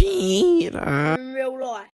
Pira. Meu Lorde.